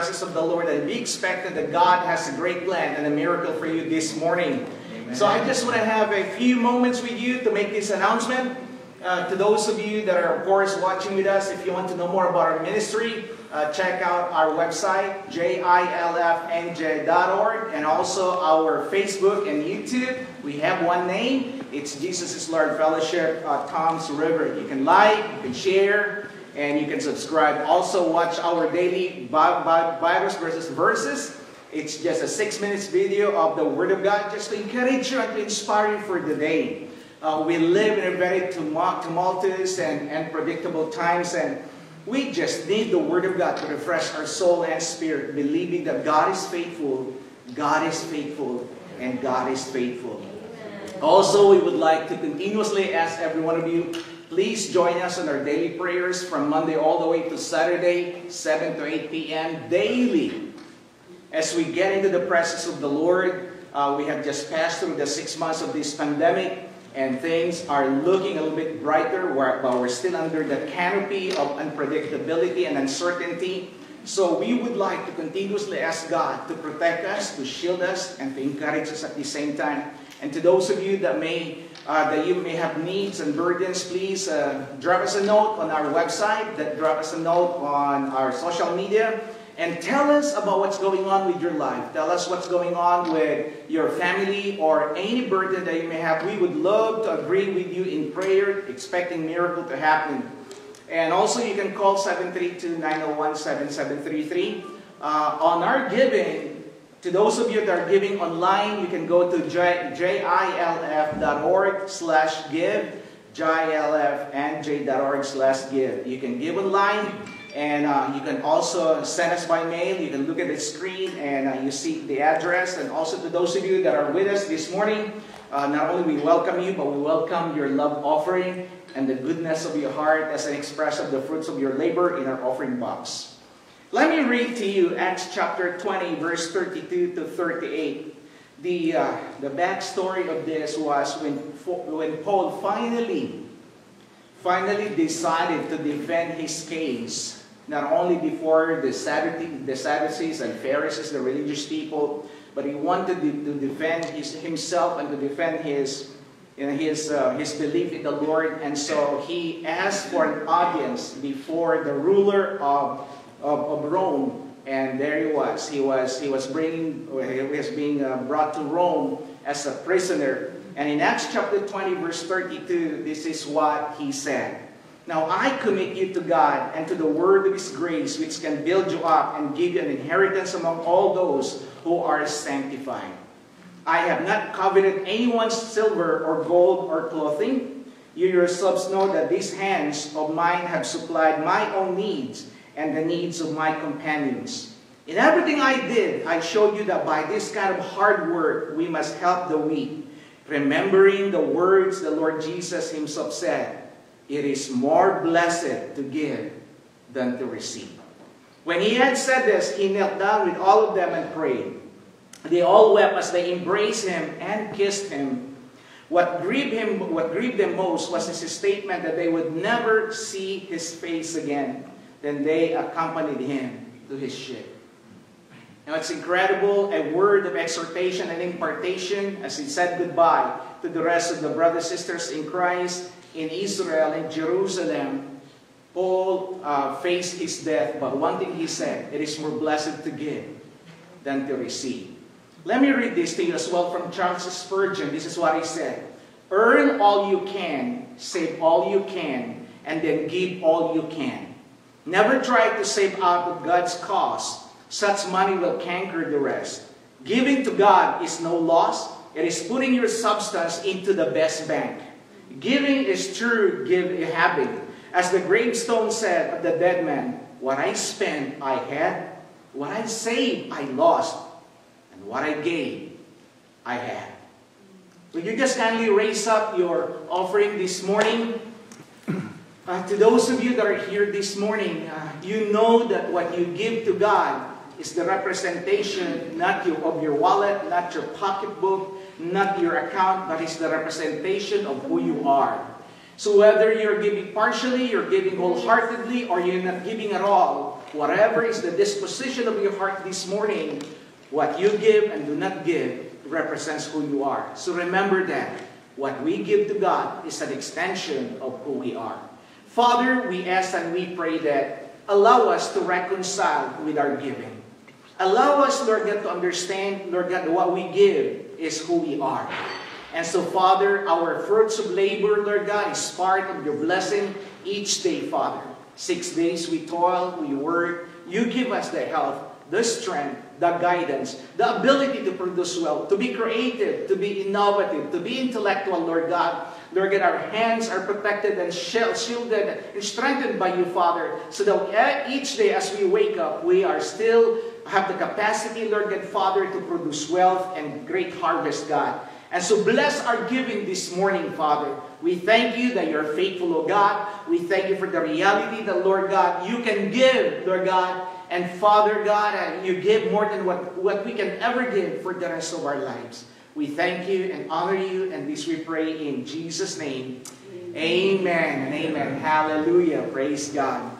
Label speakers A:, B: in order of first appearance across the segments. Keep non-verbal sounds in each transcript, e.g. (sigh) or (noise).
A: presence of the Lord and be expect that God has a great plan and a miracle for you this morning. Amen. So I just want to have a few moments with you to make this announcement. Uh, to those of you that are, of course, watching with us, if you want to know more about our ministry, uh, check out our website, jilfnj.org, and also our Facebook and YouTube. We have one name. It's Jesus is Lord Fellowship at Toms River. You can like, you can share, and you can subscribe. Also watch our daily Bibles versus verses. It's just a six minutes video of the Word of God just to encourage you and to inspire you for the day. Uh, we live in a very tumultuous and unpredictable times and we just need the Word of God to refresh our soul and spirit, believing that God is faithful, God is faithful, and God is faithful. Also, we would like to continuously ask every one of you Please join us in our daily prayers from Monday all the way to Saturday, 7 to 8 p.m. daily. As we get into the presence of the Lord, uh, we have just passed through the six months of this pandemic and things are looking a little bit brighter, but we're still under the canopy of unpredictability and uncertainty. So we would like to continuously ask God to protect us, to shield us, and to encourage us at the same time. And to those of you that may uh, that you may have needs and burdens, please uh, drop us a note on our website, that drop us a note on our social media, and tell us about what's going on with your life. Tell us what's going on with your family or any burden that you may have. We would love to agree with you in prayer, expecting miracle to happen. And also you can call 732-901-7733. Uh, on our giving, to those of you that are giving online, you can go to jilf.org slash give, jilfnj.org slash give. You can give online, and uh, you can also send us by mail. You can look at the screen, and uh, you see the address. And also to those of you that are with us this morning, uh, not only we welcome you, but we welcome your love offering and the goodness of your heart as an expression of the fruits of your labor in our offering box. Let me read to you Acts chapter 20, verse 32 to 38. The, uh, the backstory of this was when, when Paul finally, finally decided to defend his case, not only before the, Sadducees, the Sadducees and Pharisees, the religious people, but he wanted to defend his, himself and to defend his, his, uh, his belief in the Lord. And so he asked for an audience before the ruler of of, of Rome, and there he was. He was he was bringing he was being uh, brought to Rome as a prisoner. And in Acts chapter 20, verse 32, this is what he said. Now I commit you to God and to the word of his grace, which can build you up and give you an inheritance among all those who are sanctified. I have not coveted anyone's silver or gold or clothing. You yourselves know that these hands of mine have supplied my own needs and the needs of my companions. In everything I did, I showed you that by this kind of hard work, we must help the weak, remembering the words the Lord Jesus himself said, It is more blessed to give than to receive. When he had said this, he knelt down with all of them and prayed. They all wept as they embraced him and kissed him. What grieved him, what grieved them most was his statement that they would never see his face again. Then they accompanied him to his ship. Now it's incredible, a word of exhortation and impartation as he said goodbye to the rest of the brothers and sisters in Christ in Israel, in Jerusalem. Paul uh, faced his death, but one thing he said, it is more blessed to give than to receive. Let me read this to you as well from Charles Spurgeon. This is what he said. Earn all you can, save all you can, and then give all you can. Never try to save out of God's cause. Such money will canker the rest. Giving to God is no loss. It is putting your substance into the best bank. Giving is true give a habit. As the gravestone said of the dead man, what I spent, I had. What I saved, I lost. And what I gave, I had. Will you just kindly raise up your offering this morning? Uh, to those of you that are here this morning, uh, you know that what you give to God is the representation not you, of your wallet, not your pocketbook, not your account, but it's the representation of who you are. So whether you're giving partially, you're giving wholeheartedly, or you're not giving at all, whatever is the disposition of your heart this morning, what you give and do not give represents who you are. So remember that. What we give to God is an extension of who we are. Father, we ask and we pray that allow us to reconcile with our giving. Allow us, Lord God, to understand, Lord God, what we give is who we are. And so, Father, our fruits of labor, Lord God, is part of your blessing each day, Father. Six days we toil, we work. You give us the health, the strength, the guidance, the ability to produce wealth, to be creative, to be innovative, to be intellectual, Lord God. Lord God, our hands are protected and shielded and strengthened by you, Father, so that each day as we wake up, we are still have the capacity, Lord God, Father, to produce wealth and great harvest, God. And so bless our giving this morning, Father. We thank you that you're faithful, O God. We thank you for the reality that, Lord God, you can give, Lord God, And Father God, uh, you give more than what, what we can ever give for the rest of our lives. We thank you and honor you, and this we pray in Jesus' name. Amen and amen. Hallelujah. Praise God.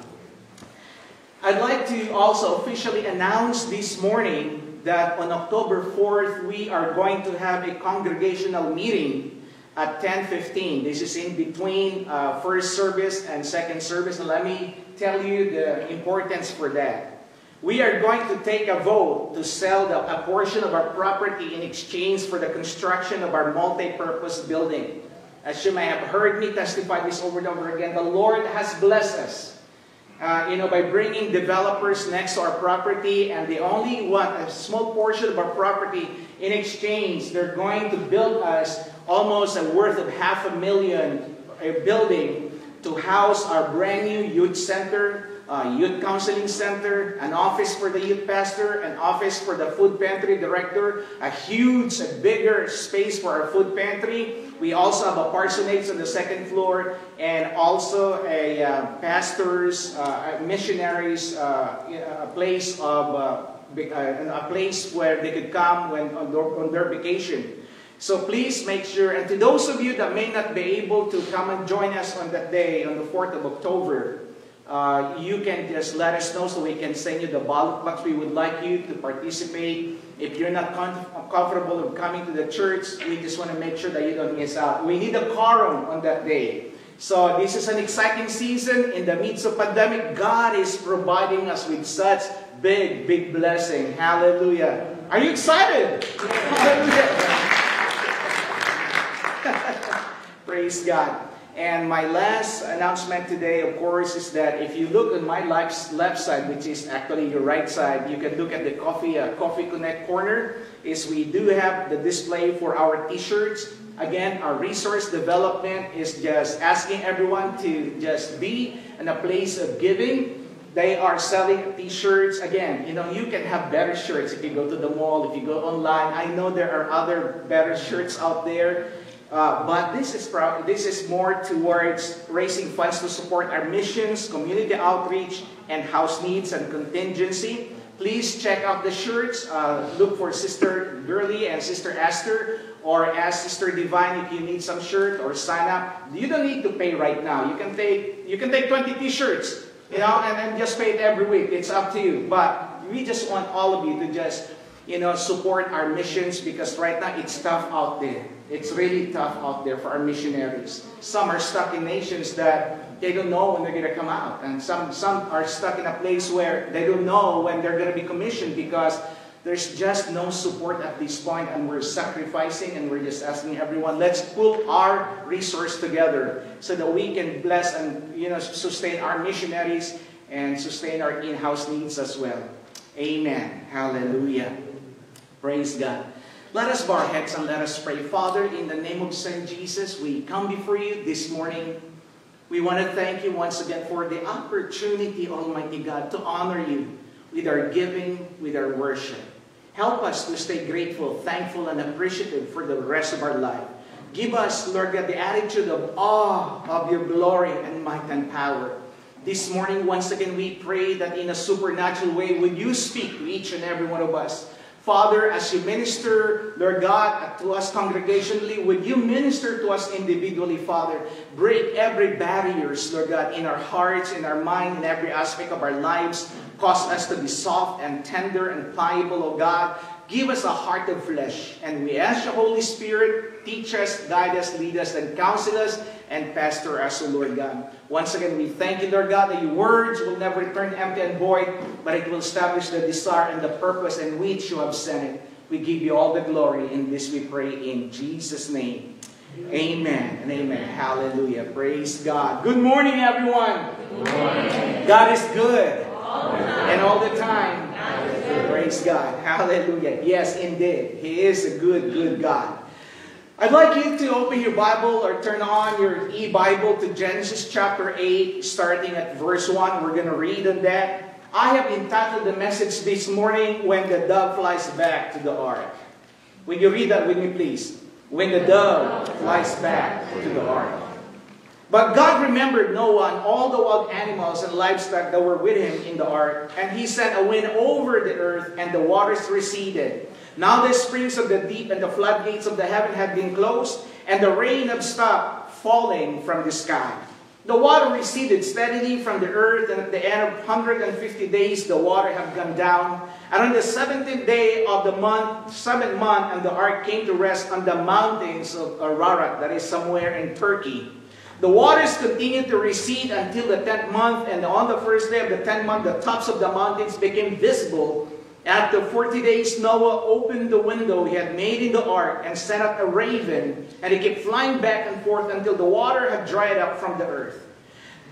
A: I'd like to also officially announce this morning that on October 4th, we are going to have a congregational meeting at 10.15. This is in between uh, first service and second service. And let me tell you the importance for that. We are going to take a vote to sell the, a portion of our property in exchange for the construction of our multi-purpose building. As you may have heard me testify this over and over again, the Lord has blessed us uh, you know, by bringing developers next to our property, and they only want a small portion of our property in exchange. They're going to build us almost a worth of half a million a building to house our brand new youth center, uh, youth counseling center, an office for the youth pastor, an office for the food pantry director, a huge, a bigger space for our food pantry. We also have a parsonage on the second floor, and also a uh, pastors, uh, missionaries, uh, a place of uh, a place where they could come when on their, on their vacation. So please make sure, and to those of you that may not be able to come and join us on that day, on the 4th of October, uh, you can just let us know so we can send you the ballot box. We would like you to participate. If you're not comfortable with coming to the church, we just want to make sure that you don't miss out. We need a quorum on that day. So this is an exciting season. In the midst of pandemic, God is providing us with such big, big blessing. Hallelujah. Are you excited? Hallelujah. (laughs) (laughs) Praise God. And my last announcement today, of course, is that if you look on my left, side, which is actually your right side, you can look at the Coffee uh, Coffee Connect corner. Is we do have the display for our T-shirts. Again, our resource development is just asking everyone to just be in a place of giving. They are selling T-shirts. Again, you know, you can have better shirts if you go to the mall, if you go online. I know there are other better shirts out there. Uh, but this is, this is more towards raising funds to support our missions, community outreach, and house needs and contingency. Please check out the shirts. Uh, look for Sister Gurley and Sister Esther, or ask Sister Divine if you need some shirt, or sign up. You don't need to pay right now. You can take, you can take 20 t-shirts, you know, and then just pay it every week. It's up to you. But we just want all of you to just, you know, support our missions because right now it's tough out there. It's really tough out there for our missionaries. Some are stuck in nations that they don't know when they're going to come out. And some, some are stuck in a place where they don't know when they're going to be commissioned because there's just no support at this point and we're sacrificing and we're just asking everyone, let's pull our resource together so that we can bless and you know sustain our missionaries and sustain our in-house needs as well. Amen. Hallelujah. Praise God. Let us bow our heads and let us pray. Father, in the name of Saint Jesus, we come before you this morning. We want to thank you once again for the opportunity, Almighty God, to honor you with our giving, with our worship. Help us to stay grateful, thankful, and appreciative for the rest of our life. Give us, Lord God, the attitude of awe of your glory and might and power. This morning, once again, we pray that in a supernatural way, would you speak to each and every one of us. Father, as you minister, Lord God, to us congregationally, would you minister to us individually, Father? Break every barriers, Lord God, in our hearts, in our mind, in every aspect of our lives. Cause us to be soft and tender and pliable, O God. Give us a heart of flesh. And we ask the Holy Spirit, teach us, guide us, lead us, and counsel us, and pastor us, O Lord God. Once again, we thank you, Lord God, that your words will never return empty and void, but it will establish the desire and the purpose in which you have sent it. We give you all the glory. In this we pray in Jesus' name. Amen and amen. Hallelujah. Praise God. Good morning, everyone. Good morning. God is good. And all the time. Praise God. Hallelujah. Yes, indeed. He is a good, good God. I'd like you to open your Bible or turn on your e-Bible to Genesis chapter 8, starting at verse 1. We're going to read on that. I have entitled the message this morning, When the Dove Flies Back to the Ark. Will you read that with me, please? When the dove flies back to the ark. But God remembered Noah and all the wild animals and livestock that were with him in the ark, and he sent a wind over the earth, and the waters receded. Now the springs of the deep and the floodgates of the heaven had been closed, and the rain had stopped falling from the sky. The water receded steadily from the earth, and at the end of 150 days the water had gone down. And on the 17th day of the month, seventh month, and the ark came to rest on the mountains of Ararat, that is somewhere in Turkey. The waters continued to recede until the tenth month, and on the first day of the tenth month, the tops of the mountains became visible. After forty days, Noah opened the window he had made in the ark and sent out a raven, and it kept flying back and forth until the water had dried up from the earth.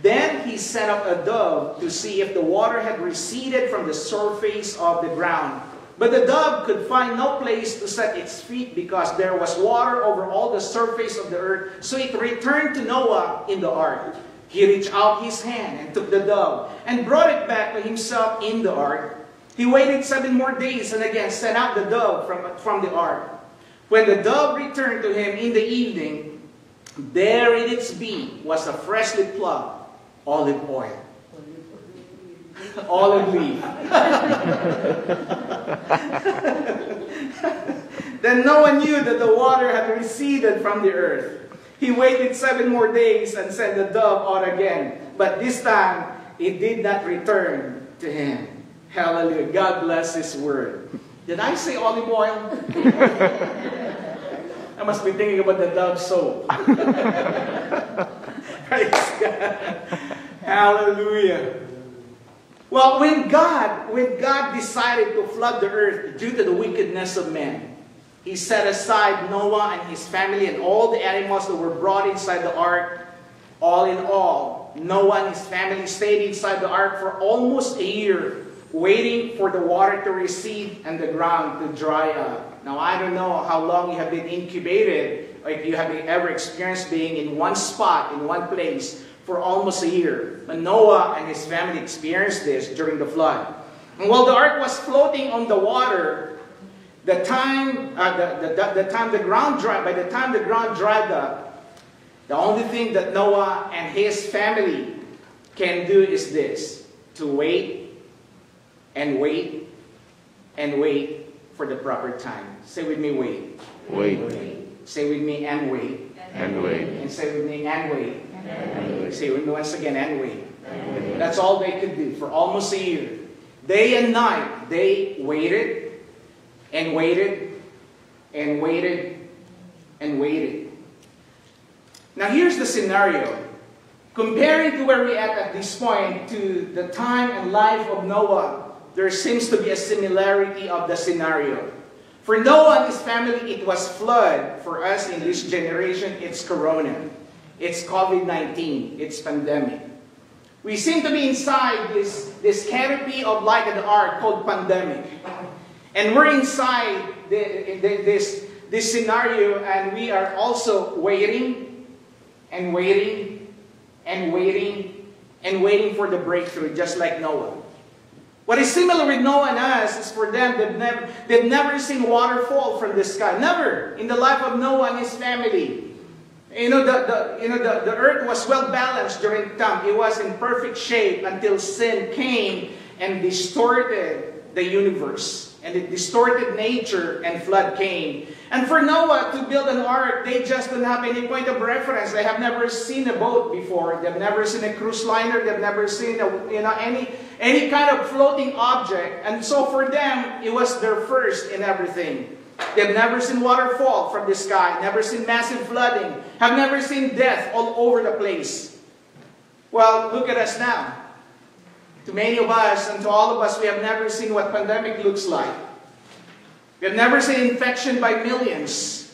A: Then he sent up a dove to see if the water had receded from the surface of the ground. But the dove could find no place to set its feet because there was water over all the surface of the earth. So it returned to Noah in the ark. He reached out his hand and took the dove and brought it back to himself in the ark. He waited seven more days and again sent out the dove from, from the ark. When the dove returned to him in the evening, there in its beak was a freshly plucked olive oil. olive leaf. (laughs) then no one knew that the water had receded from the earth. He waited seven more days and sent the dove out again. But this time, it did not return to him. Hallelujah. God bless His word. Did I say olive oil? I must be thinking about the dove soap. (laughs) Hallelujah. Well, when God, when God decided to flood the earth due to the wickedness of men, He set aside Noah and his family and all the animals that were brought inside the ark. All in all, Noah and his family stayed inside the ark for almost a year, waiting for the water to recede and the ground to dry up. Now, I don't know how long you have been incubated, or if you have ever experienced being in one spot, in one place, for almost a year. But Noah and his family experienced this during the flood. And while the ark was floating on the water, the time, uh, the, the, the time the ground dried, by the time the ground dried up, the only thing that Noah and his family can do is this to wait and wait and wait for the proper time. Say with me, wait.
B: Wait
A: Say with me, and wait.
B: and wait.
A: And say with me, and wait.
B: And wait.
A: Say with me once again, and wait. That's all they could do for almost a year. Day and night, they waited and waited and waited and waited. Now here's the scenario. Comparing to where we're at at this point to the time and life of Noah, there seems to be a similarity of the scenario. For Noah and his family, it was flood. For us in this generation, it's corona. It's COVID-19. It's pandemic. We seem to be inside this, this canopy of light the ark called pandemic. And we're inside the, the, this, this scenario and we are also waiting and waiting and waiting and waiting for the breakthrough, just like Noah. What is similar with Noah and us is for them, they've never, they've never seen water fall from the sky. Never in the life of Noah and his family. You know, the, the, you know the, the earth was well balanced during time. It was in perfect shape until sin came and distorted the universe. And it distorted nature and flood came. And for Noah to build an ark, they just don't have any point of reference. They have never seen a boat before. They've never seen a cruise liner. They've never seen a, you know, any, any kind of floating object. And so for them, it was their first in everything. They've never seen water fall from the sky, never seen massive flooding, have never seen death all over the place. Well, look at us now. To many of us and to all of us, we have never seen what pandemic looks like. We have never seen infection by millions.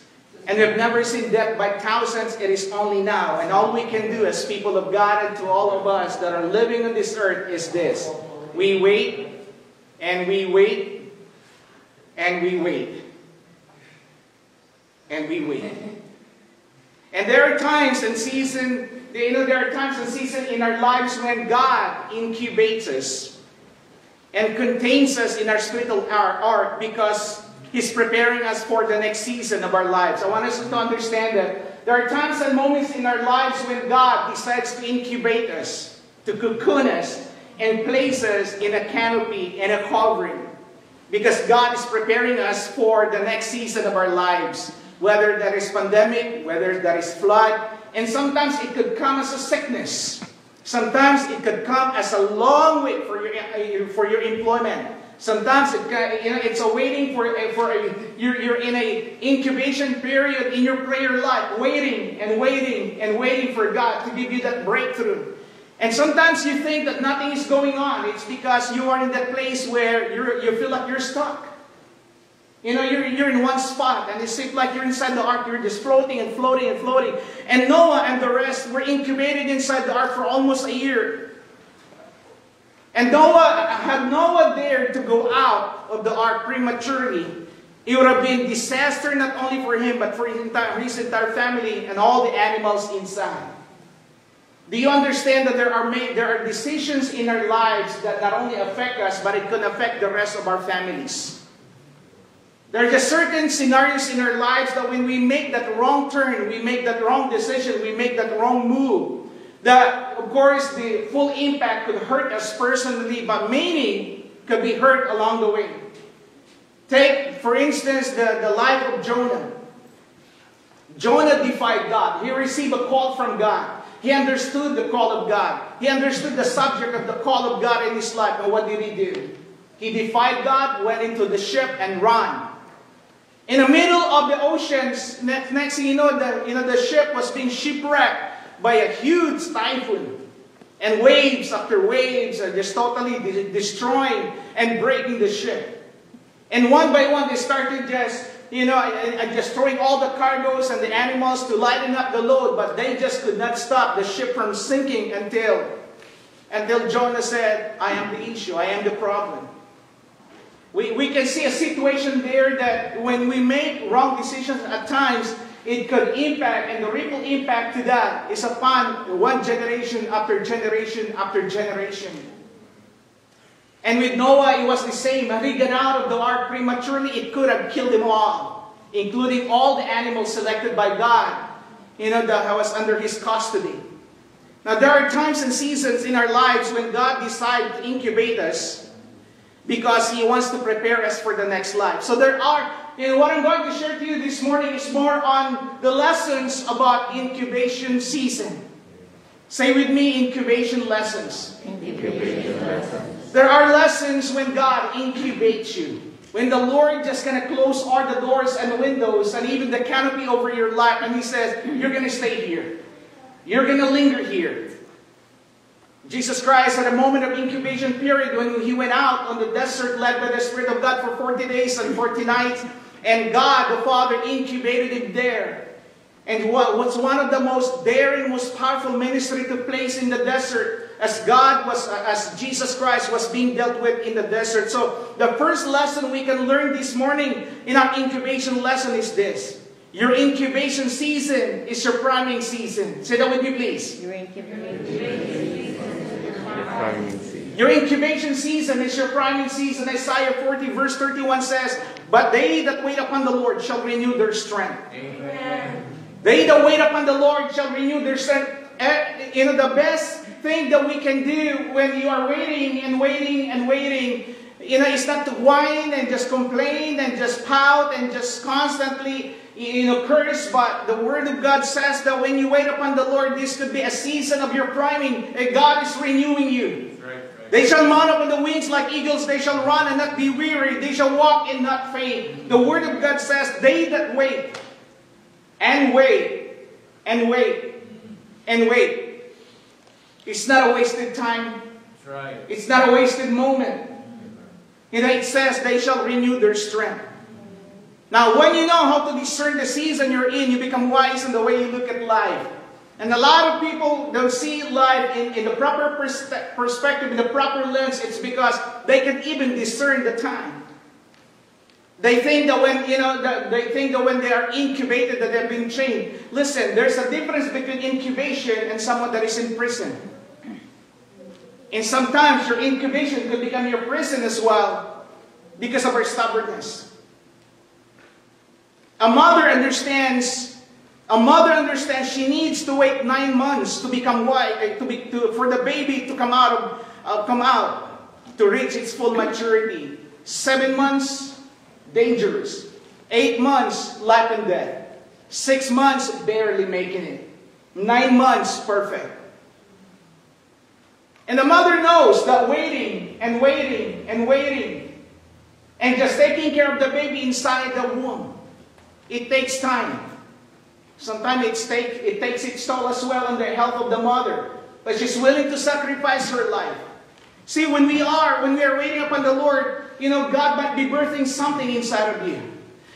A: And we have never seen death by thousands. It is only now. And all we can do as people of God and to all of us that are living on this earth is this. We wait, and we wait, and we wait. And we wait. And there are times and season, you know, there are times and season in our lives when God incubates us and contains us in our spiritual ark because He's preparing us for the next season of our lives. I want us to understand that there are times and moments in our lives when God decides to incubate us, to cocoon us, and place us in a canopy and a covering. Because God is preparing us for the next season of our lives. Whether that is pandemic, whether that is flood, and sometimes it could come as a sickness. Sometimes it could come as a long wait for your, for your employment. Sometimes it, you know, it's a waiting for, uh, for a, you're, you're in a incubation period in your prayer life, waiting and waiting and waiting for God to give you that breakthrough. And sometimes you think that nothing is going on. It's because you are in that place where you you feel like you're stuck. You know, you're, you're in one spot and it seems like you're inside the ark. You're just floating and floating and floating. And Noah and the rest were incubated inside the ark for almost a year. And Noah, had Noah dared to go out of the ark prematurely, it would have been disaster not only for him, but for his entire, his entire family and all the animals inside. Do you understand that there are, made, there are decisions in our lives that not only affect us, but it can affect the rest of our families? There are certain scenarios in our lives that when we make that wrong turn, we make that wrong decision, we make that wrong move, that, of course, the full impact could hurt us personally, but many could be hurt along the way. Take, for instance, the, the life of Jonah. Jonah defied God. He received a call from God. He understood the call of God. He understood the subject of the call of God in his life. And what did he do? He defied God, went into the ship, and ran. In the middle of the oceans, next, next thing you know, the, you know, the ship was being shipwrecked by a huge typhoon. And waves after waves are just totally de destroying and breaking the ship. And one by one, they started just, you know, just throwing all the cargoes and the animals to lighten up the load, but they just could not stop the ship from sinking until, until Jonah said, I am the issue, I am the problem. We, we can see a situation there that when we make wrong decisions at times, it could impact, and the ripple impact to that is upon one generation after generation after generation. And with Noah, it was the same. Had he got out of the ark prematurely, it could have killed them all, including all the animals selected by God, you know, that was under his custody. Now, there are times and seasons in our lives when God decides to incubate us because He wants to prepare us for the next life. So there are and what I'm going to share to you this morning is more on the lessons about incubation season. Say with me, incubation lessons.
B: Incubation lessons.
A: There are lessons when God incubates you. When the Lord just going to close all the doors and windows and even the canopy over your life and He says, you're going to stay here. You're going to linger here. Jesus Christ had a moment of incubation period when He went out on the desert led by the Spirit of God for 40 days and 40 nights. And God the Father incubated it there. And what was one of the most daring, most powerful ministry took place in the desert as God was, as Jesus Christ was being dealt with in the desert. So the first lesson we can learn this morning in our incubation lesson is this. Your incubation season is your priming season. Say that with me, please.
B: Your incubation season. is Your priming season.
A: Your incubation season is your priming season. Isaiah 40 verse 31 says, But they that wait upon the Lord shall renew their strength.
B: Amen.
A: They that wait upon the Lord shall renew their strength. Eh, you know, the best thing that we can do when you are waiting and waiting and waiting, you know, is not to whine and just complain and just pout and just constantly, you know, curse. But the Word of God says that when you wait upon the Lord, this could be a season of your priming. And God is renewing you. They shall mount up on the wings like eagles. They shall run and not be weary. They shall walk and not faint. The Word of God says, They that wait and wait and wait and wait. It's not a wasted time.
C: Right.
A: It's not a wasted moment. You know, it says they shall renew their strength. Now, when you know how to discern the season you're in, you become wise in the way you look at life. And a lot of people don't see life in, in the proper perspe perspective, in the proper lens. It's because they can even discern the time. They think that when, you know, they think that when they are incubated that they're being trained. Listen, there's a difference between incubation and someone that is in prison. And sometimes your incubation could become your prison as well because of our stubbornness. A mother understands, a mother understands she needs to wait nine months to become white, eh, to be, to, for the baby to come out of, uh, come out, to reach its full maturity. Seven months, dangerous. Eight months, life and death. Six months, barely making it. Nine months, perfect. And the mother knows that waiting and waiting and waiting and just taking care of the baby inside the womb, it takes time. Sometimes it, take, it takes its toll as well on the health of the mother, but she's willing to sacrifice her life. See, when we are, when we are waiting upon the Lord, you know, God might be birthing something inside of you.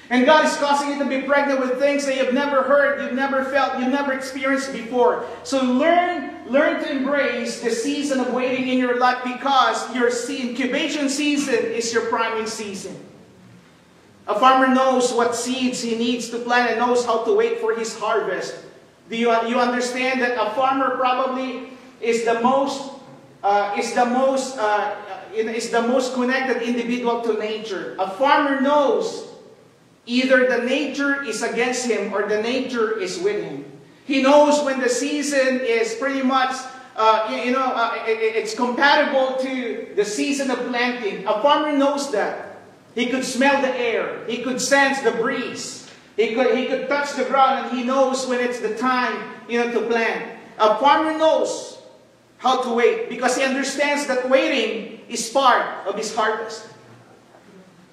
A: And God is causing you to be pregnant with things that you've never heard, you've never felt, you've never experienced before. So learn, learn to embrace the season of waiting in your life because your incubation season is your priming season. A farmer knows what seeds he needs to plant and knows how to wait for his harvest. Do you, you understand that a farmer probably is the most uh, is the most uh, is the most connected individual to nature. A farmer knows Either the nature is against him or the nature is with him. He knows when the season is pretty much, uh, you know, uh, it's compatible to the season of planting. A farmer knows that. He could smell the air. He could sense the breeze. He could, he could touch the ground and he knows when it's the time, you know, to plant. A farmer knows how to wait because he understands that waiting is part of his harvest.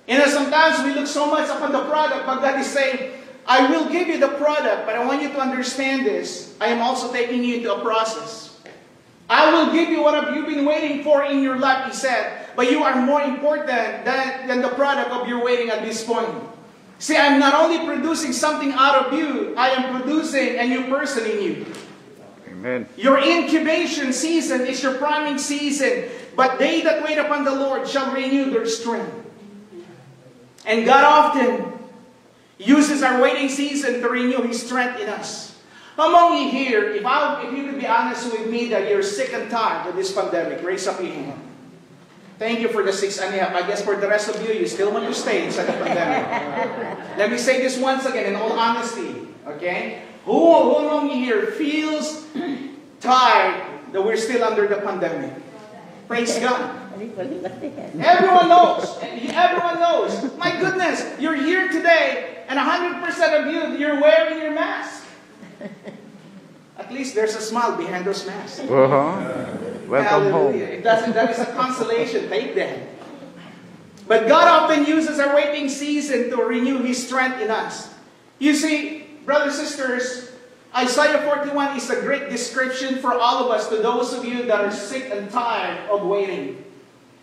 A: You know, sometimes we look so much upon the product, but God is saying, I will give you the product, but I want you to understand this. I am also taking you into a process. I will give you what have you been waiting for in your life, he said. But you are more important than, than the product of your waiting at this point. See, I'm not only producing something out of you, I am producing a new person in you.
B: Amen.
A: Your incubation season is your priming season. But they that wait upon the Lord shall renew their strength. And God often uses our waiting season to renew His strength in us. Among you here, if, I, if you could be honest with me that you're sick and tired of this pandemic, raise up your hand. Thank you for the six and a half. I guess for the rest of you, you still want to stay inside the pandemic. (laughs) Let me say this once again in all honesty. Okay? Who, who among you here feels tired that we're still under the pandemic? Praise (laughs) God. Everyone knows. Everyone knows. My goodness, you're here today, and 100% of you, you're wearing your mask. (laughs) At least there's a smile behind those masks.
B: Uh-huh. Welcome home.
A: It doesn't, that is a consolation. Take that. But God often uses our waiting season to renew His strength in us. You see, brothers and sisters, Isaiah 41 is a great description for all of us, to those of you that are sick and tired of waiting.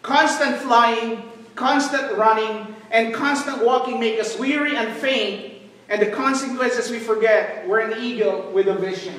A: Constant flying, constant running, and constant walking make us weary and faint, and the consequences we forget, we're an eagle with a vision.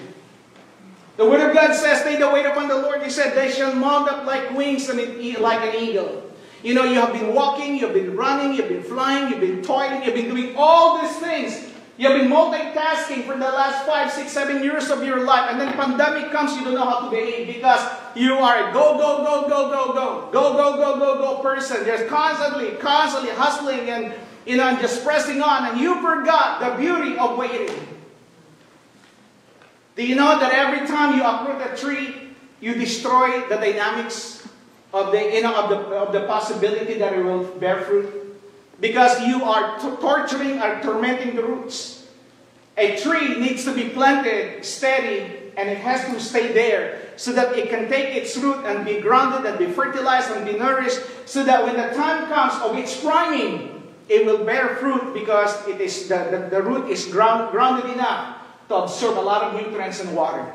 A: The Word of God says, They that wait upon the Lord, He said, they shall mount up like wings and like an eagle. You know, you have been walking, you've been running, you've been flying, you've been toiling, you've been doing all these things. You've been multitasking for the last five, six, seven years of your life, and then pandemic comes, you don't know how to behave because you are a go, go, go, go, go, go, go, go, go, go, go person. You're constantly, constantly hustling and and just pressing on, and you forgot the beauty of waiting. Do you know that every time you uproot a tree, you destroy the dynamics of the, you know, of the, of the possibility that it will bear fruit? because you are torturing or tormenting the roots. A tree needs to be planted steady and it has to stay there so that it can take its root and be grounded and be fertilized and be nourished so that when the time comes of its priming, it will bear fruit because it is the, the, the root is ground, grounded enough to absorb a lot of nutrients and water.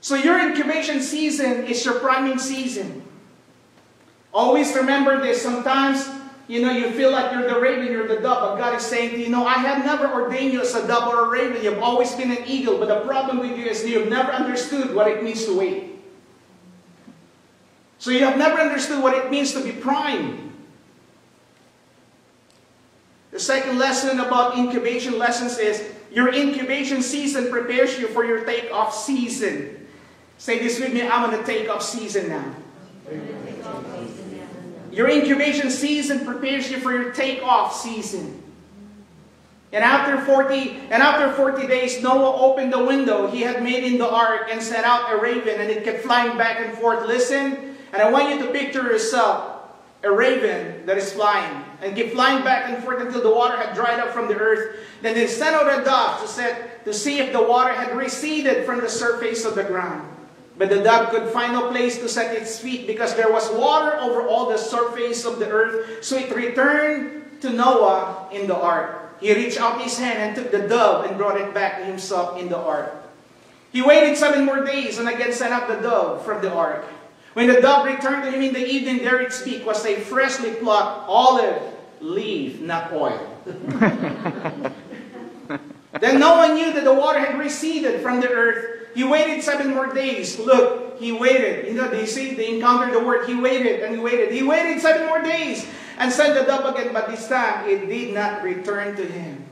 A: So your incubation season is your priming season. Always remember this. Sometimes, you know, you feel like you're the raven, you're the dove, but God is saying to you, know, I have never ordained you as a dove or a raven. You've always been an eagle, but the problem with you is you've never understood what it means to wait. So you have never understood what it means to be prime. The second lesson about incubation lessons is your incubation season prepares you for your takeoff season. Say this with me, I'm on the takeoff season now. Your incubation season prepares you for your takeoff season. And after 40 and after 40 days, Noah opened the window he had made in the ark and sent out a raven, and it kept flying back and forth. Listen, and I want you to picture yourself a raven that is flying and keep flying back and forth until the water had dried up from the earth. Then they sent out a dove to set to see if the water had receded from the surface of the ground. But the dove could find no place to set its feet because there was water over all the surface of the earth. So it returned to Noah in the ark. He reached out his hand and took the dove and brought it back to himself in the ark. He waited seven more days and again sent out the dove from the ark. When the dove returned to him in the evening, there its beak was a freshly plucked olive leaf, not oil. (laughs) then no one knew that the water had receded from the earth. He waited seven more days. Look, he waited. You know, they see, they encountered the word. He waited and he waited. He waited seven more days and sent the dove again, but this time it did not return to him.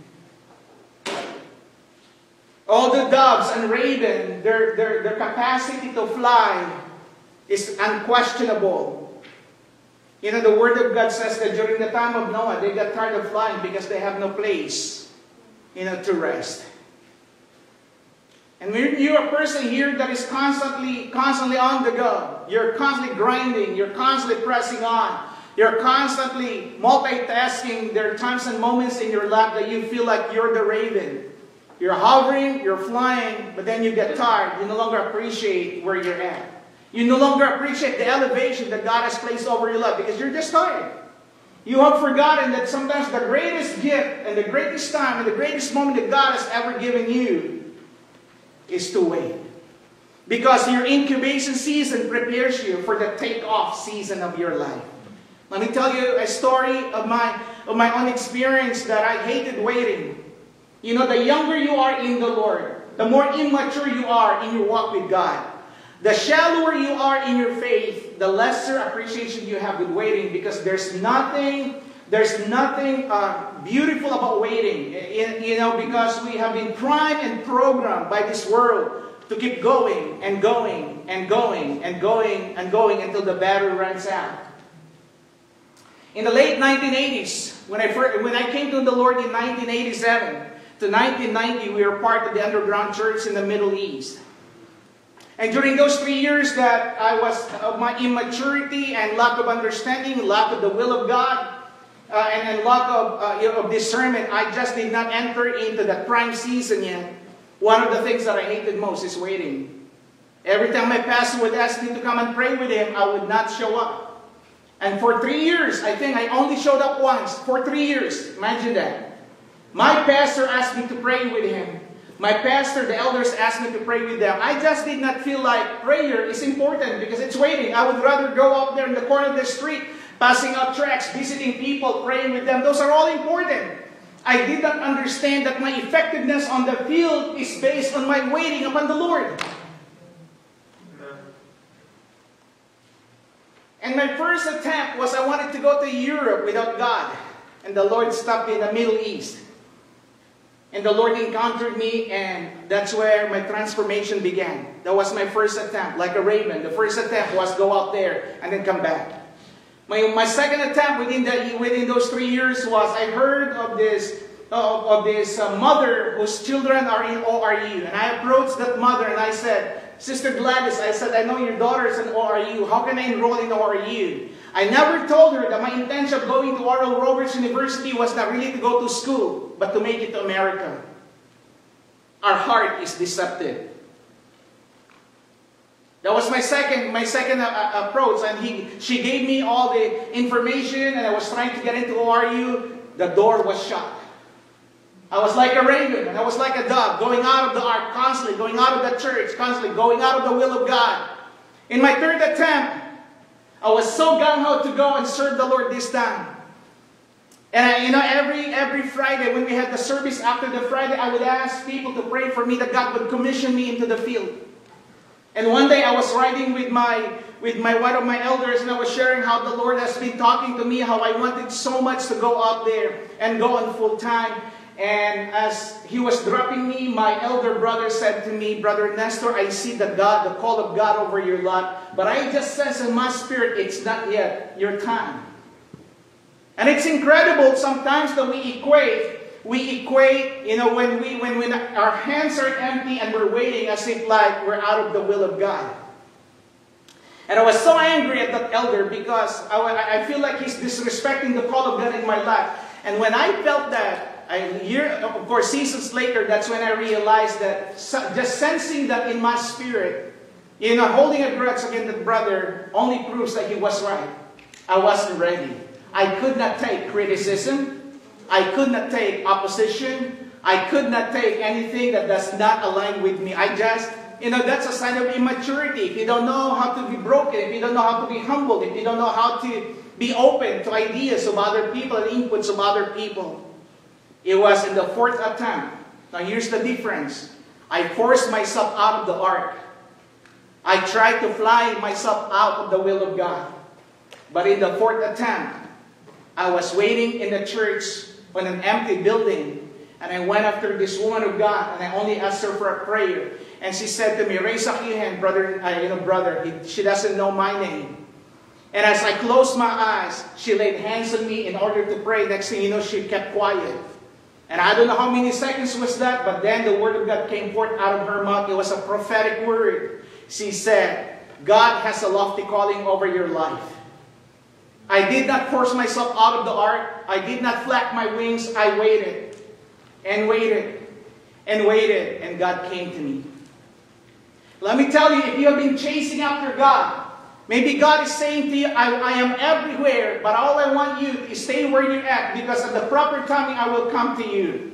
A: All the doves and raven, their, their, their capacity to fly is unquestionable. You know, the Word of God says that during the time of Noah, they got tired of flying because they have no place, you know, to rest. And when you're a person here that is constantly, constantly on the go, you're constantly grinding, you're constantly pressing on, you're constantly multitasking. There are times and moments in your life that you feel like you're the raven. You're hovering, you're flying, but then you get tired. You no longer appreciate where you're at. You no longer appreciate the elevation that God has placed over your life because you're just tired. You have forgotten that sometimes the greatest gift and the greatest time and the greatest moment that God has ever given you is to wait. Because your incubation season prepares you for the takeoff season of your life. Let me tell you a story of my, of my own experience that I hated waiting. You know, the younger you are in the Lord, the more immature you are in your walk with God. The shallower you are in your faith, the lesser appreciation you have with waiting because there's nothing there's nothing uh, beautiful about waiting. In, you know, because we have been primed and programmed by this world to keep going and going and going and going and going until the battery runs out. In the late 1980s, when I, first, when I came to the Lord in 1987 to 1990, we were part of the underground church in the Middle East. And during those three years that I was of my immaturity and lack of understanding, lack of the will of God, uh, and, and, lack of, uh, you know, of discernment, I just did not enter into that prime season yet. One of the things that I hated most is waiting. Every time my pastor would ask me to come and pray with him, I would not show up. And for three years, I think I only showed up once. For three years, imagine that. My pastor asked me to pray with him. My pastor, the elders asked me to pray with them. I just did not feel like prayer is important because it's waiting. I would rather go out there in the corner of the street, passing out tracts, visiting people, praying with them. Those are all important. I did not understand that my effectiveness on the field is based on my waiting upon the Lord. And my first attempt was I wanted to go to Europe without God. And the Lord stopped me in the Middle East. And the Lord encountered me, and that's where my transformation began. That was my first attempt, like a raven. The first attempt was go out there and then come back. My, my second attempt within, the, within those three years was I heard of this, of, of this uh, mother whose children are in ORU. And I approached that mother and I said, Sister Gladys, I said, I know your daughter is in ORU. How can I enroll in ORU? I never told her that my intention of going to Oral Roberts University was not really to go to school, but to make it to America. Our heart is deceptive. That was my second, my second uh, uh approach, and he, she gave me all the information, and I was trying to get into ORU. The door was shut. I was like a raven, and I was like a dove, going out of the ark constantly, going out of the church constantly, going out of the will of God. In my third attempt, I was so gung-ho to go and serve the Lord this time. And you know, every every Friday when we had the service after the Friday, I would ask people to pray for me that God would commission me into the field. And one day I was riding with my with my one of my elders, and I was sharing how the Lord has been talking to me, how I wanted so much to go out there and go on full time. And as he was dropping me, my elder brother said to me, Brother Nestor, I see the God, the call of God over your life, but I just sense in my spirit it's not yet your time. And it's incredible sometimes that we equate we equate, you know, when we when, when our hands are empty and we're waiting as if like we're out of the will of God. And I was so angry at that elder because I, I feel like he's disrespecting the call of God in my life. And when I felt that, I year, of course, seasons later, that's when I realized that just sensing that in my spirit, you know, holding a grudge against the brother only proves that he was right. I wasn't ready. I could not take criticism. I could not take opposition. I could not take anything that does not align with me. I just you know, that's a sign of immaturity. If you don't know how to be broken, if you don't know how to be humbled, if you don't know how to be open to ideas of other people and inputs of other people. It was in the fourth attempt. Now here's the difference. I forced myself out of the ark. I tried to fly myself out of the will of God. But in the fourth attempt, I was waiting in the church on an empty building. And I went after this woman of God and I only asked her for a prayer. And she said to me, raise up your hand, brother, uh, you know, brother. He, she doesn't know my name. And as I closed my eyes, she laid hands on me in order to pray. Next thing you know, she kept quiet. And I don't know how many seconds was that, but then the word of God came forth out of her mouth. It was a prophetic word. She said, God has a lofty calling over your life. I did not force myself out of the ark. I did not flap my wings. I waited and waited and waited, and God came to me. Let me tell you, if you have been chasing after God, maybe God is saying to you, I, I am everywhere, but all I want you is stay where you're at because at the proper timing I will come to you.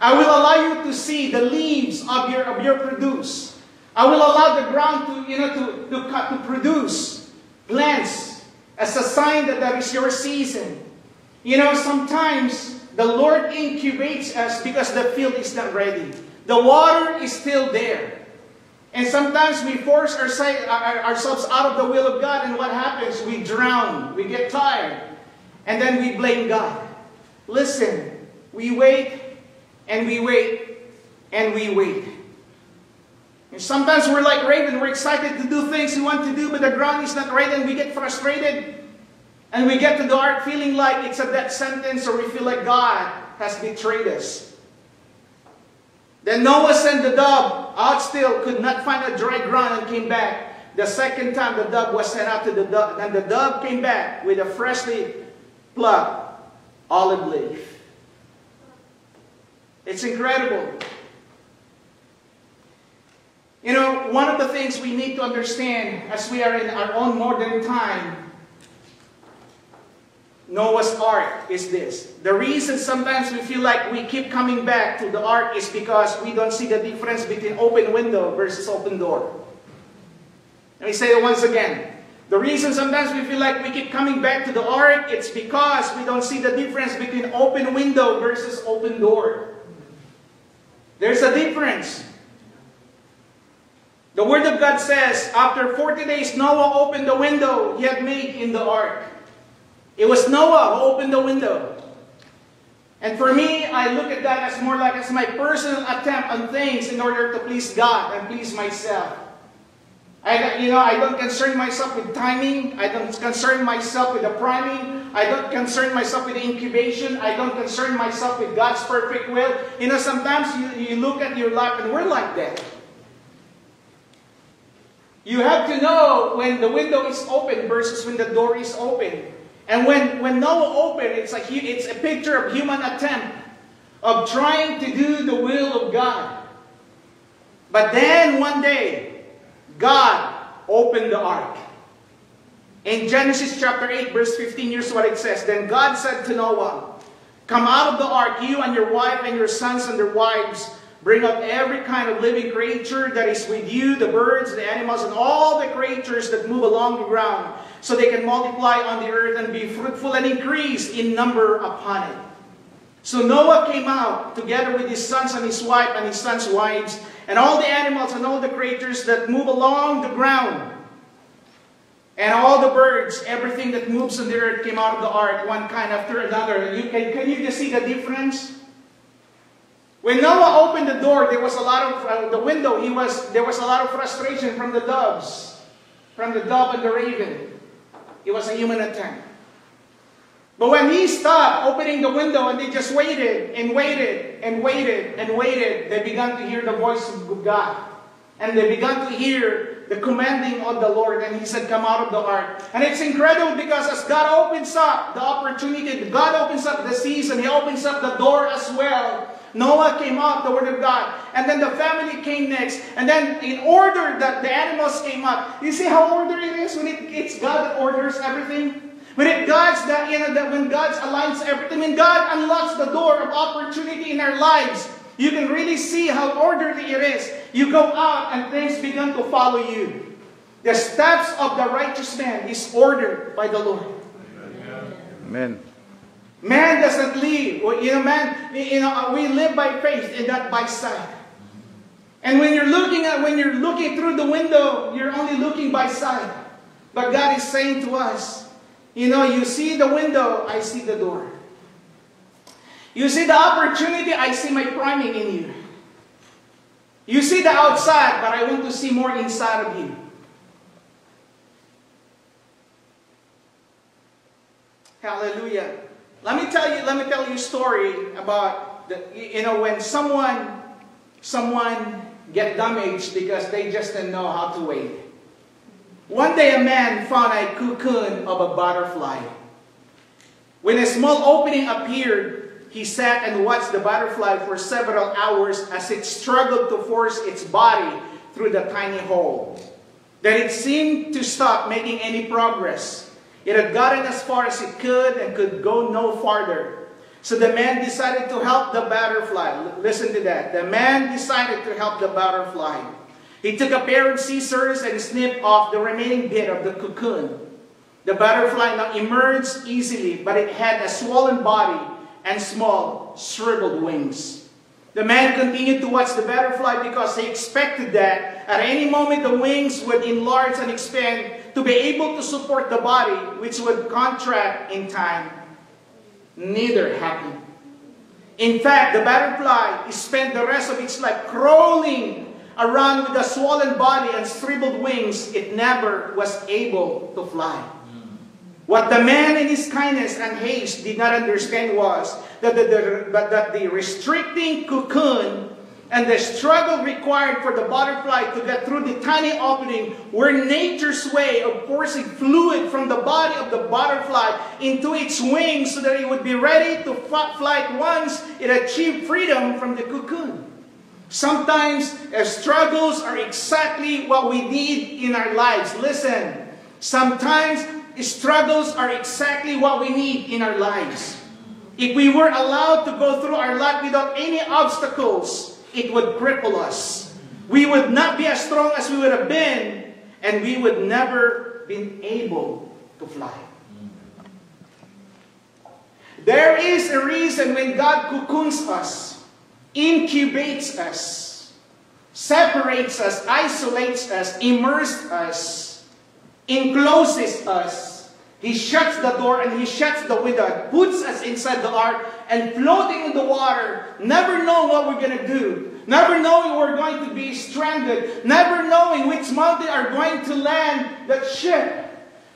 A: I will allow you to see the leaves of your, of your produce. I will allow the ground to, you know, to, to, to produce plants as a sign that that is your season. You know, sometimes the Lord incubates us because the field is not ready. The water is still there. And sometimes we force ourselves out of the will of God, and what happens? We drown, we get tired, and then we blame God. Listen, we wait, and we wait, and we wait. Sometimes we're like Raven, we're excited to do things we want to do, but the ground is not right, and we get frustrated. And we get to the ark feeling like it's a death sentence, or we feel like God has betrayed us. Then Noah sent the dove out still, could not find a dry ground and came back. The second time the dove was sent out to the dove, and the dove came back with a freshly plucked olive leaf. It's incredible. You know, one of the things we need to understand as we are in our own modern time Noah's Ark is this. The reason sometimes we feel like we keep coming back to the ark is because we don't see the difference between open window versus open door. Let me say it once again. The reason sometimes we feel like we keep coming back to the ark, it's because we don't see the difference between open window versus open door. There's a difference. The Word of God says, after 40 days, Noah opened the window he had made in the ark. It was Noah who opened the window. And for me, I look at that as more like as my personal attempt on things in order to please God and please myself. I, you know, I don't concern myself with timing. I don't concern myself with the priming. I don't concern myself with the incubation. I don't concern myself with God's perfect will. You know, sometimes you, you look at your life and we're like that. You have to know when the window is open versus when the door is open. And when, when Noah opened, it's, like it's a picture of human attempt of trying to do the will of God. But then one day, God opened the ark. In Genesis chapter 8, verse 15, here's what it says. Then God said to Noah, Come out of the ark, you and your wife and your sons and their wives. Bring up every kind of living creature that is with you, the birds, the animals, and all the creatures that move along the ground so they can multiply on the earth and be fruitful and increase in number upon it. So Noah came out together with his sons and his wife and his sons' wives, and all the animals and all the creatures that move along the ground. And all the birds, everything that moves on the earth came out of the ark, one kind after another. You can, can you just see the difference? When Noah opened the door, there was a lot of, uh, the window, he was, there was a lot of frustration from the doves, from the dove and the raven. It was a human attempt. But when he stopped opening the window and they just waited and waited and waited and waited, they began to hear the voice of God. And they began to hear the commanding of the Lord. And he said, Come out of the ark. And it's incredible because as God opens up the opportunity, God opens up the season, He opens up the door as well. Noah came out, the word of God. And then the family came next. And then in order that the animals came up. You see how order it is when it, it's God that orders everything? When it God's that you know that when God aligns everything, when God unlocks the door of opportunity in our lives, you can really see how orderly it is. You go out and things begin to follow you. The steps of the righteous man is ordered by the Lord.
B: Amen.
A: Man doesn't live. You know, man, you know, uh, we live by faith and not by sight. And when you're looking at when you're looking through the window, you're only looking by sight. But God is saying to us, you know, you see the window, I see the door. You see the opportunity, I see my priming in you. You see the outside, but I want to see more inside of you. Hallelujah. Let me tell you, let me tell you a story about the, you know when someone someone get damaged because they just didn't know how to wait. One day a man found a cocoon of a butterfly. When a small opening appeared, he sat and watched the butterfly for several hours as it struggled to force its body through the tiny hole. Then it seemed to stop making any progress. It had gotten as far as it could and could go no farther. So the man decided to help the butterfly. Listen to that. The man decided to help the butterfly. He took a pair of scissors and snipped off the remaining bit of the cocoon. The butterfly now emerged easily, but it had a swollen body and small, shriveled wings. The man continued to watch the butterfly because he expected that at any moment the wings would enlarge and expand to be able to support the body, which would contract in time. Neither happened. In fact, the butterfly spent the rest of its life crawling around with a swollen body and shriveled wings. It never was able to fly. What the man in his kindness and haste did not understand was that the, the, that the restricting cocoon and the struggle required for the butterfly to get through the tiny opening were nature's way of forcing fluid from the body of the butterfly into its wings so that it would be ready to fly once it achieved freedom from the cocoon. Sometimes uh, struggles are exactly what we need in our lives. Listen, sometimes struggles are exactly what we need in our lives. If we were allowed to go through our life without any obstacles, it would cripple us. We would not be as strong as we would have been, and we would never been able to fly. There is a reason when God cocoons us, incubates us, separates us, isolates us, immerses us, encloses us. He shuts the door and he shuts the window, puts us inside the ark, and floating in the water, never knowing what we're going to do, never knowing we're going to be stranded, never knowing which mountain are going to land that ship,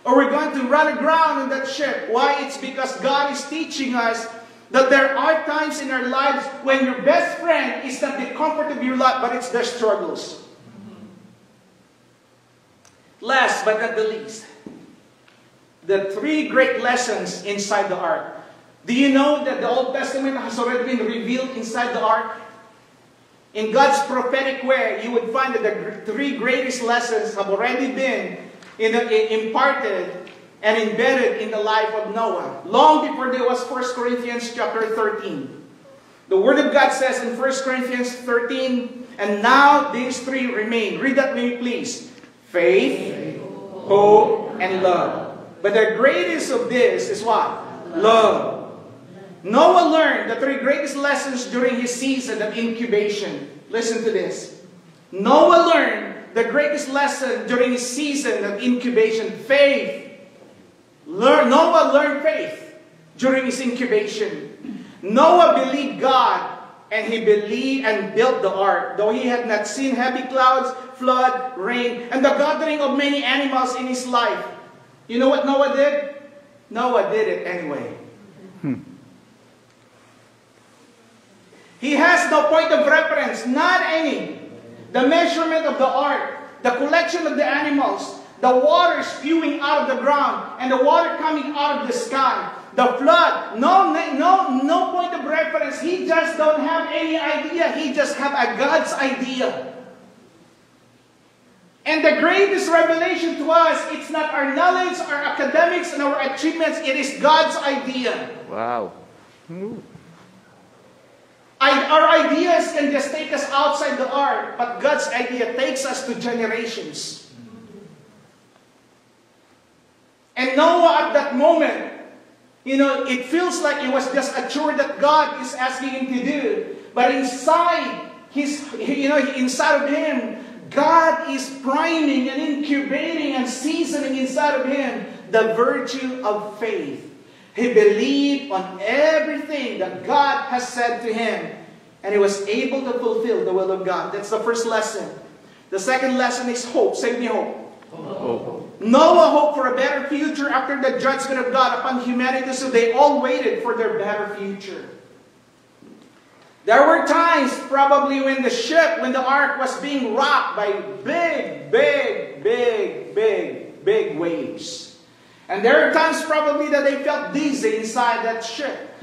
A: or we're going to run aground in that ship. Why? It's because God is teaching us that there are times in our lives when your best friend is not the comfort of your life, but it's the struggles. Last but not the least, the three great lessons inside the ark. Do you know that the Old Testament has already been revealed inside the ark? In God's prophetic way, you would find that the three greatest lessons have already been imparted and embedded in the life of Noah, long before there was 1 Corinthians chapter 13. The Word of God says in 1 Corinthians 13, and now these three remain. Read that with me, please. Faith, hope, and love. But the greatest of this is what? Love. Noah learned the three greatest lessons during his season of incubation. Listen to this. Noah learned the greatest lesson during his season of incubation faith. Learn, Noah learned faith during his incubation. Noah believed God and he believed and built the ark, though he had not seen heavy clouds, flood, rain, and the gathering of many animals in his life. You know what Noah did? Noah did it anyway. Hmm. He has no point of reference, not any. The measurement of the ark, the collection of the animals, the water spewing out of the ground, and the water coming out of the sky, the flood, no, no, no point of reference. He just don't have any idea. He just have a God's idea. And the greatest revelation to us, it's not our knowledge, our academics, and our achievements. It is God's idea.
B: Wow. Ooh.
A: Our ideas can just take us outside the ark, but God's idea takes us to generations. And Noah at that moment, you know, it feels like it was just a chore that God is asking him to do. But inside his, (laughs) you know, inside of him, God is priming and incubating and seasoning inside of him the virtue of faith. He believed on everything that God has said to him, and he was able to fulfill the will of God. That's the first lesson. The second lesson is hope. Say me hope.
B: Oh.
A: Noah hoped for a better future after the judgment of God upon humanity, so they all waited for their better future. There were times, probably, when the ship, when the ark was being rocked by big, big, big, big, big waves. And there are times, probably, that they felt dizzy inside that ship,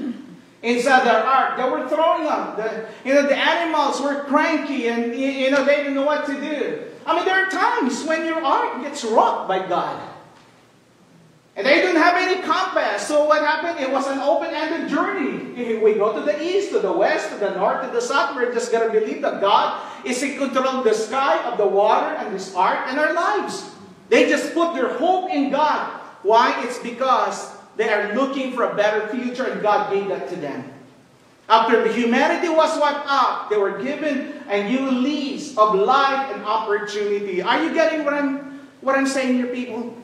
A: inside their ark. They were throwing up. The, you know, the animals were cranky and, you know, they didn't know what to do. I mean, there are times when your ark gets rocked by God. And they didn't have any compass. So what happened? It was an open-ended journey. We go to the east, to the west, to the north, to the south. We're just going to believe that God is in control of the sky, of the water, and this ark, and our lives. They just put their hope in God. Why? It's because they are looking for a better future, and God gave that to them. After humanity was wiped out, they were given a new lease of life and opportunity. Are you getting what I'm what I'm saying here, people?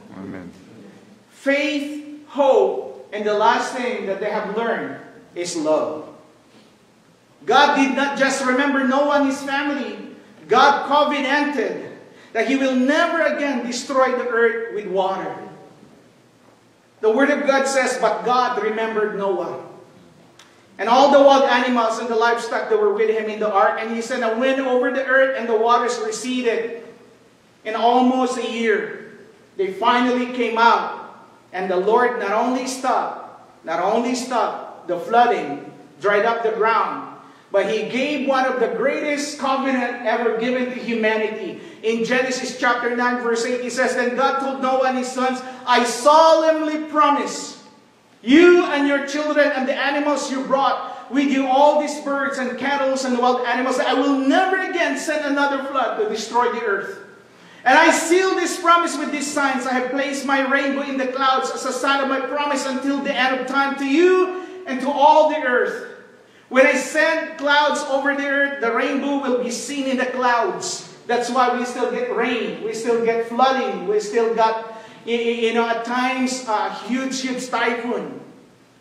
A: Faith, hope, and the last thing that they have learned is love. God did not just remember Noah and his family. God covenanted that he will never again destroy the earth with water. The Word of God says, But God remembered Noah. And all the wild animals and the livestock that were with him in the ark. And he sent a wind over the earth, and the waters receded. In almost a year, they finally came out. And the Lord not only stopped, not only stopped the flooding, dried up the ground, but he gave one of the greatest covenant ever given to humanity. In Genesis chapter 9, verse 8, he says, Then God told Noah and his sons, I solemnly promise you and your children and the animals you brought with you, all these birds and cattle and wild animals, I will never again send another flood to destroy the earth. And I seal this promise with these signs. I have placed my rainbow in the clouds as a sign of my promise until the end of time to you and to all the earth. When I send clouds over the earth, the rainbow will be seen in the clouds. That's why we still get rain. We still get flooding. We still got, you know, at times a huge, huge typhoon.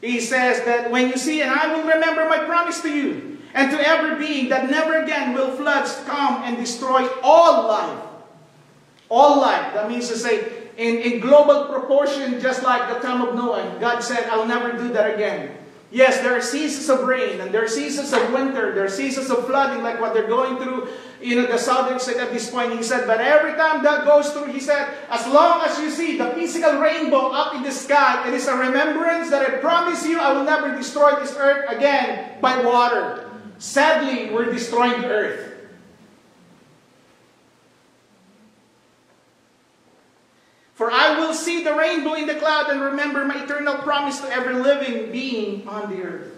A: He says that when you see, and I will remember my promise to you and to every being that never again will floods come and destroy all life. All life. That means to say, in, in global proportion, just like the time of Noah, God said, I'll never do that again. Yes, there are seasons of rain and there are seasons of winter, there are seasons of flooding like what they're going through, you know, the southern state at this point. He said, but every time that goes through, he said, as long as you see the physical rainbow up in the sky, it is a remembrance that I promise you I will never destroy this earth again by water. Sadly, we're destroying the earth. For I will see the rainbow in the cloud and remember my eternal promise to every living being on the earth.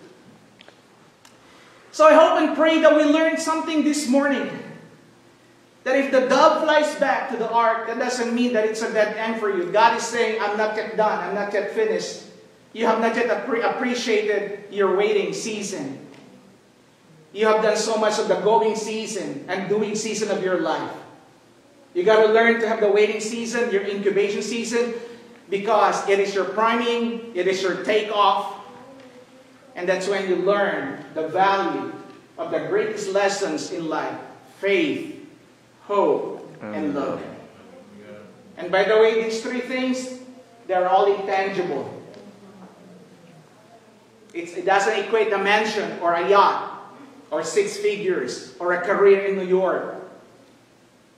A: So I hope and pray that we learned something this morning. That if the dove flies back to the ark, that doesn't mean that it's a dead end for you. God is saying, I'm not yet done, I'm not yet finished. You have not yet appre- appreciated your waiting season. You have done so much of the going season and doing season of your life. You got to learn to have the waiting season, your incubation season, because it is your priming, it is your takeoff, and that's when you learn the value of the greatest lessons in life faith, hope, and love. And by the way, these three things, they're all intangible. It's, it doesn't equate a mansion or a yacht or six figures or a career in New York.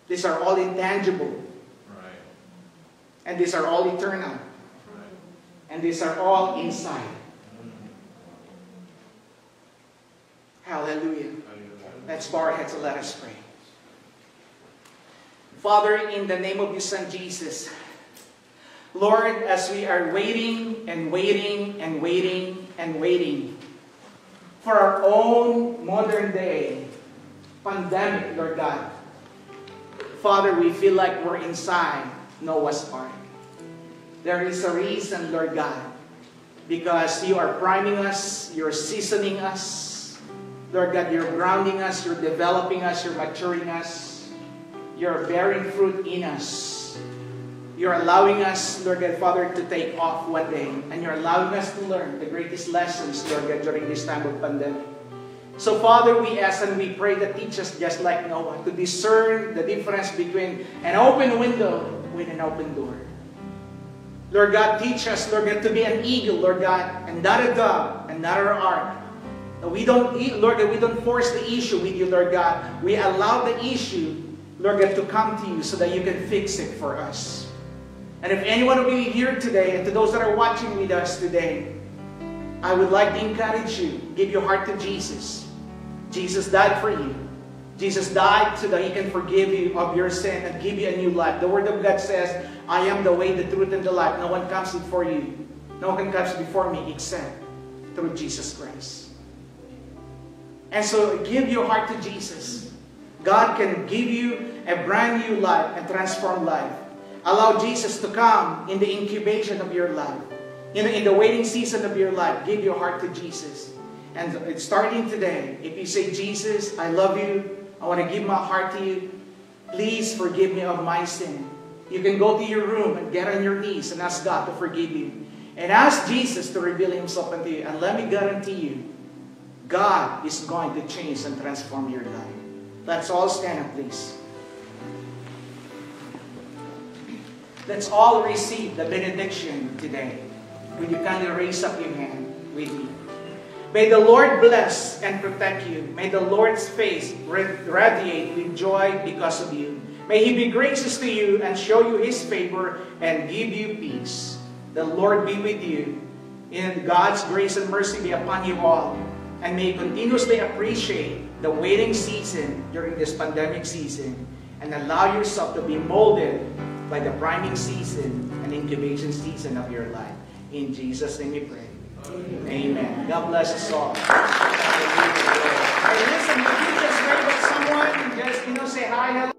A: These are all intangible
B: Right.
A: and these are all eternal
B: Right.
A: and these are all inside. Mm. Hallelujah. Let's bow our heads and let us pray. Father, in the name of your Son Jesus, Lord, as we are waiting and waiting and waiting and waiting for our own modern day pandemic, Lord God, Father, we feel like we're inside Noah's Ark. There is a reason, Lord God, because you are priming us, you're seasoning us, Lord God, you're grounding us, you're developing us, you're maturing us, you're bearing fruit in us. You're allowing us, Lord God, Father, to take off one day, and you're allowing us to learn the greatest lessons, Lord God, during this time of pandemic. So, Father, we ask and we pray that teach us just like Noah to discern the difference between an open window with an open door. Lord God, teach us, Lord God, to be an eagle, Lord God, and not a dove, and not an ark. We don't, Lord God, we don't force the issue with you, Lord God. We allow the issue, Lord God, to come to you so that you can fix it for us. And if anyone will be here today, and to those that are watching with us today, I would like to encourage you, give your heart to Jesus. Jesus died for you. Jesus died so that He can forgive you of your sin and give you a new life. The Word of God says, I am the way, the truth, and the life. No one comes before you. No one comes before me except through Jesus Christ. And so give your heart to Jesus. God can give you a brand new life and transform life. Allow Jesus to come in the incubation of your life. In, in the waiting season of your life, give your heart to Jesus. And it's starting today, if you say, Jesus, I love you, I want to give my heart to you, please forgive me of my sin. You can go to your room and get on your knees and ask God to forgive you. And ask Jesus to reveal Himself unto you. And let me guarantee you, God is going to change and transform your life. Let's all stand up, please. Let's all receive the benediction today. Will you kindly raise up your hand with me? May the Lord bless and protect you. May the Lord's face radiate with joy because of you. May He be gracious to you and show you His favor and give you peace. The Lord be with you. And God's grace and mercy be upon you all. And may you continuously appreciate the waiting season during this pandemic season and allow yourself to be molded by the priming season and incubation season of your life. In Jesus' name we pray. Amen. God bless us all. Hey, listen, if you just wave at someone, just, you know, say hi, hello.